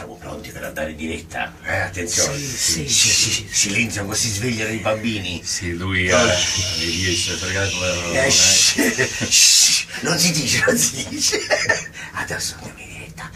siamo pronti per andare in diretta. Eh, attenzione. Sì, sì, Sì, sì, sì, Silenzio, così svegliano i bambini. Sì, lui ha eh. le riesce a fregare come Eh, eh. non si dice, non si dice. Adesso andiamo in diretta.